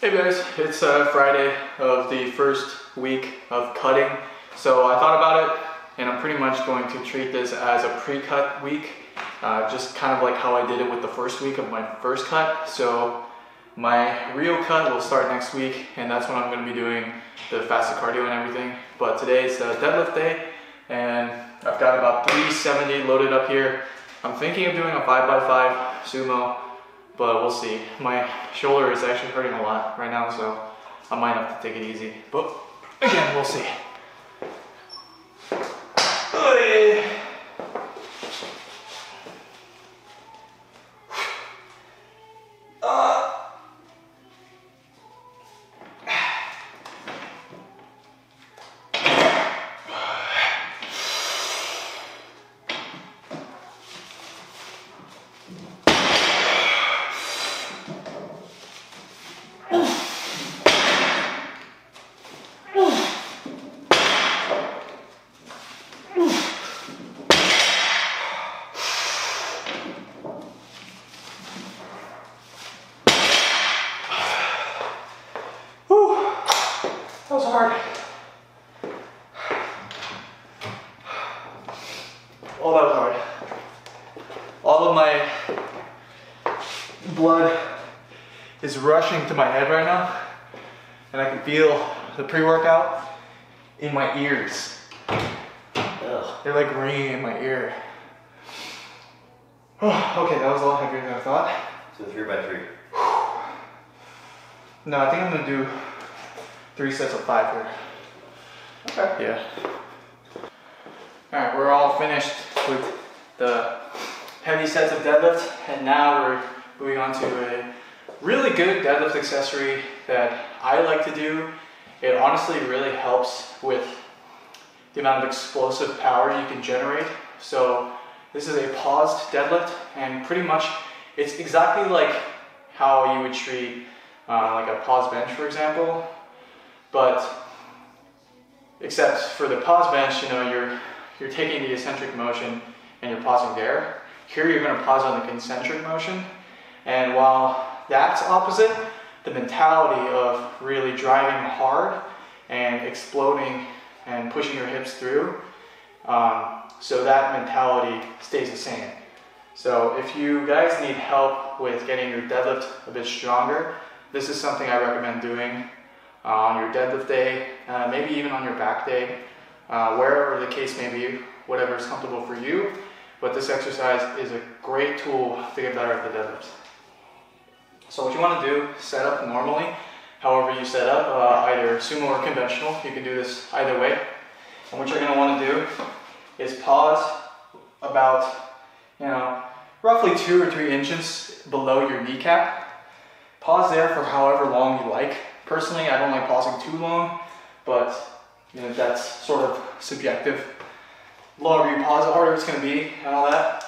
Hey guys, it's uh, Friday of the first week of cutting. So I thought about it and I'm pretty much going to treat this as a pre-cut week. Uh, just kind of like how I did it with the first week of my first cut. So my real cut will start next week and that's when I'm going to be doing the fasted cardio and everything. But today is the deadlift day and I've got about 370 loaded up here. I'm thinking of doing a 5x5 sumo but we'll see. My shoulder is actually hurting a lot right now, so I might have to take it easy. But again, we'll see. Oh, that was hard. All of my blood is rushing to my head right now, and I can feel the pre-workout in my ears. Ugh. They're like ringing in my ear. Oh, okay, that was a lot heavier than I thought. So three by three. No, I think I'm gonna do three sets of five here. Okay. Yeah. All right, we're all finished with the heavy sets of deadlift, and now we're moving on to a really good deadlift accessory that I like to do. It honestly really helps with the amount of explosive power you can generate. So this is a paused deadlift, and pretty much it's exactly like how you would treat uh, like a pause bench, for example, but except for the pause bench, you know, you're you're taking the eccentric motion and you're pausing there. Here you're gonna pause on the concentric motion. And while that's opposite, the mentality of really driving hard and exploding and pushing your hips through, um, so that mentality stays the same. So if you guys need help with getting your deadlift a bit stronger, this is something I recommend doing uh, on your deadlift day, uh, maybe even on your back day uh, wherever the case may be, whatever is comfortable for you. But this exercise is a great tool to get better at the deadlifts. So what you want to do, set up normally, however you set up, uh, either sumo or conventional. You can do this either way. And what you're going to want to do is pause about, you know, roughly two or three inches below your kneecap. Pause there for however long you like. Personally, I don't like pausing too long, but you know, that's sort of subjective. The longer you pause, the harder it's going to be and all that.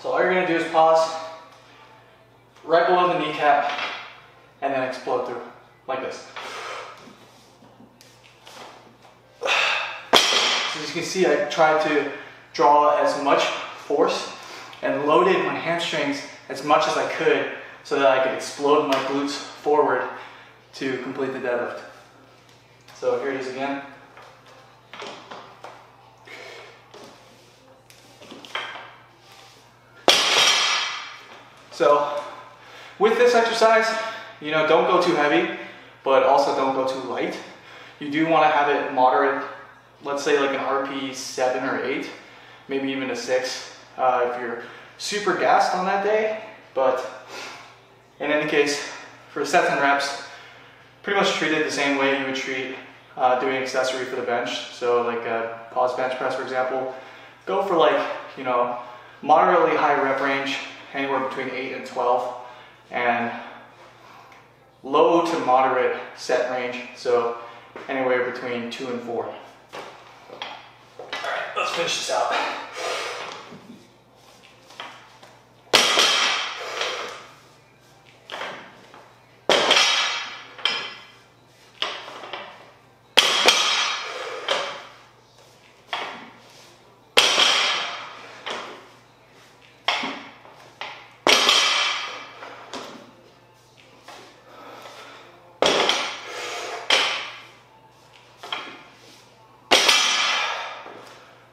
So all you're going to do is pause right below the kneecap and then explode through like this. So as you can see, I tried to draw as much force and loaded my hamstrings as much as I could so that I could explode my glutes forward to complete the deadlift. So here it is again. So with this exercise, you know, don't go too heavy, but also don't go too light. You do want to have it moderate, let's say like an RPE 7 or 8, maybe even a 6 uh, if you're super gassed on that day. But in any case, for sets and reps, pretty much treat it the same way you would treat uh, doing accessory for the bench. So like a pause bench press, for example, go for like, you know, moderately high rep range, anywhere between 8 and 12, and low to moderate set range, so anywhere between 2 and 4. All right, let's finish this out.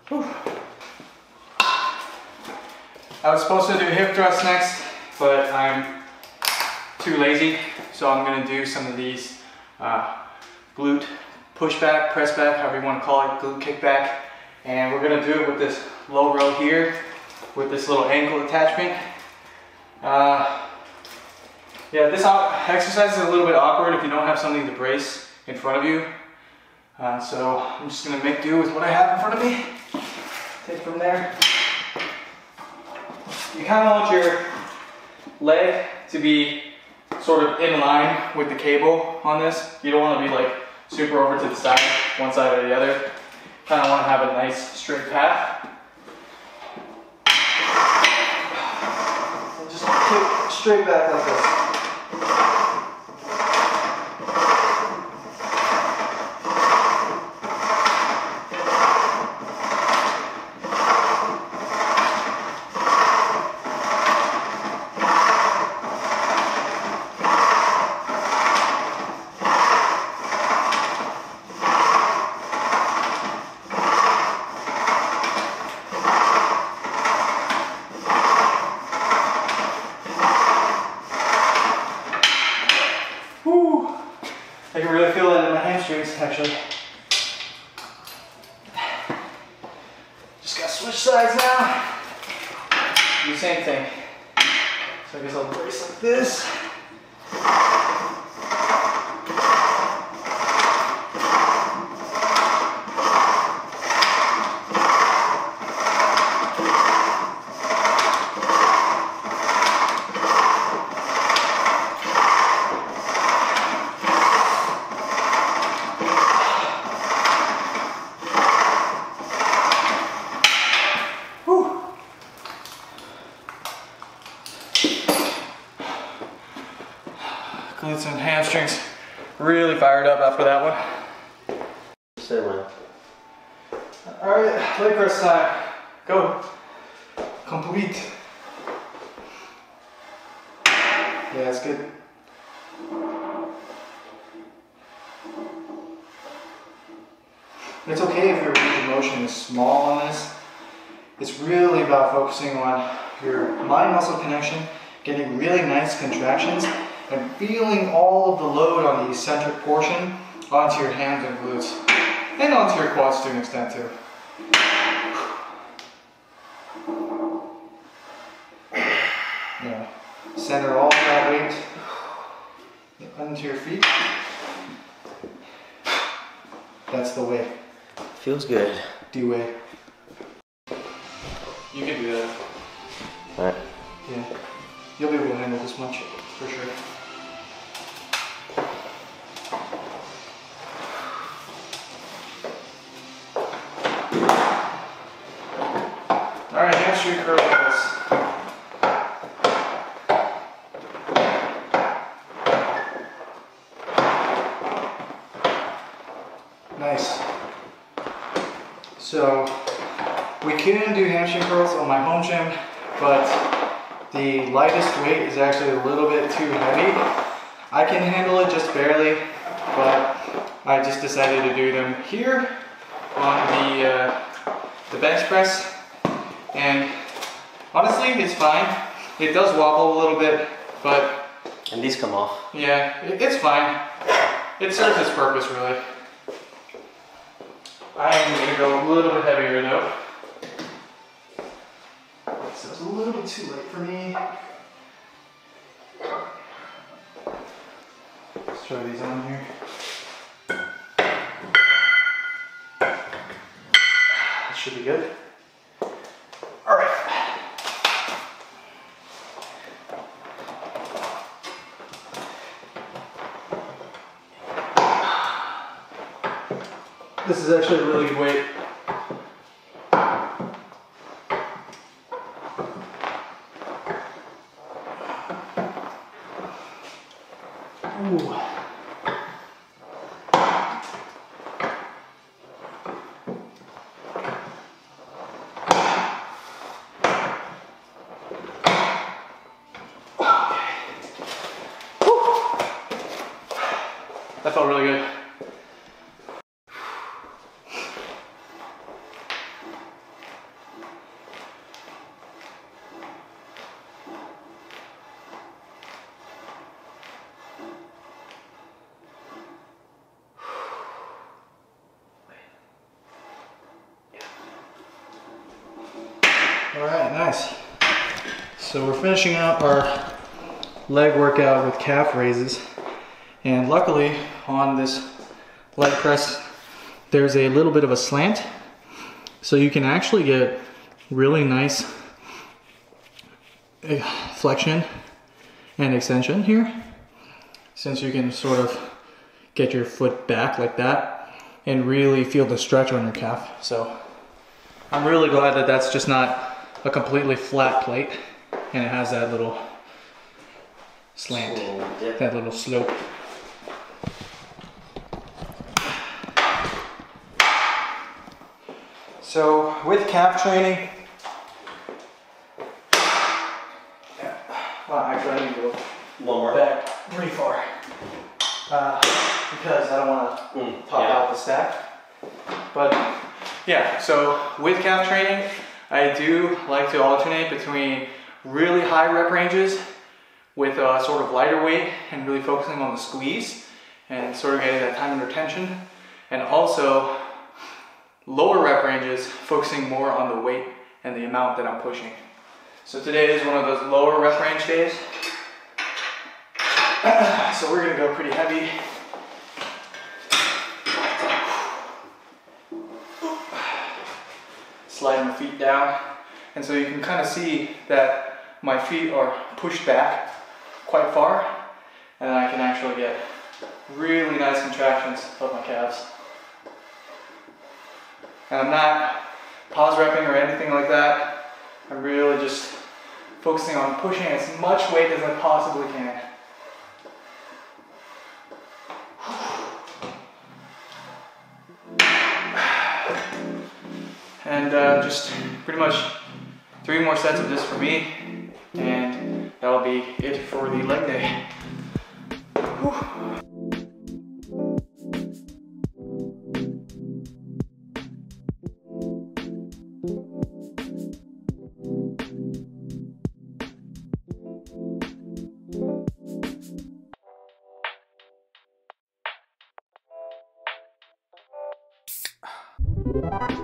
I was supposed to do hip thrust next, but I'm too lazy, so I'm gonna do some of these uh, glute pushback, press back, however you wanna call it, glute kickback. And we're gonna do it with this low row here, with this little ankle attachment. Uh, yeah, this exercise is a little bit awkward if you don't have something to brace in front of you. Uh, so I'm just gonna make do with what I have in front of me. Take from there. You kind of want your leg to be sort of in line with the cable on this. You don't want to be like super over to the side, one side or the other. Kind of want to have a nice straight path. And just straight back like this. actually. Just gotta switch sides now. Do the same thing. So I guess I'll brace like this. Glutes and hamstrings really fired up after that one. Say one. All right, leg press time. Go. Complete. Yeah, that's good. It's okay if your range of motion is small on this. It's really about focusing on your mind muscle connection, getting really nice contractions, and feeling all of the load on the eccentric portion onto your hams and glutes and onto your quads to an extent too. Yeah. Center all that weight onto your feet. That's the way. Feels good. Do way. You can do that. Alright. Yeah. You'll be able to handle this much, for sure. Alright, hamstring curls. Nice. So, we can do hamstring curls on my home gym, but the lightest weight is actually a little bit too heavy. I can handle it just barely, but I just decided to do them here on the, uh, the bench press. And honestly, it's fine. It does wobble a little bit, but And these come off. yeah, it, it's fine. It serves its purpose, really. I am gonna go a little bit heavier though. So it's a little bit too late for me. Let's try these on here. That should be good. All right. This is actually a really good weight. felt really good. So we're finishing up our leg workout with calf raises. And luckily on this leg press, there's a little bit of a slant. So you can actually get really nice eh, flexion and extension here. Since you can sort of get your foot back like that and really feel the stretch on your calf. So I'm really glad that that's just not a completely flat plate and it has that little slant, that little slope. So with calf training, yeah, well actually I need to go One more. back pretty far uh, because I don't want to Mm, top yeah. out the stack. But yeah, so with calf training, I do like to alternate between really high rep ranges with a sort of lighter weight and really focusing on the squeeze and sort of getting that time under tension, and also lower rep ranges focusing more on the weight and the amount that I'm pushing. So today is one of those lower rep range days. so we're gonna go pretty heavy. Sliding my feet down. And so you can kind of see that my feet are pushed back quite far. And I can actually get really nice contractions of my calves. And I'm not pause repping or anything like that. I'm really just focusing on pushing as much weight as I possibly can. And uh, just pretty much three more sets of this for me, and that'll be it for the leg day. Whew.